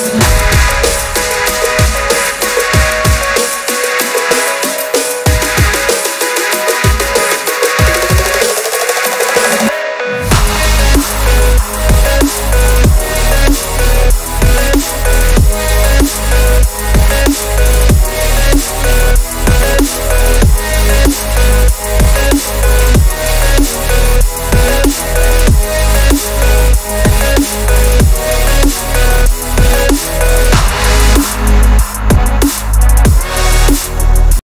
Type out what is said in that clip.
Christmas.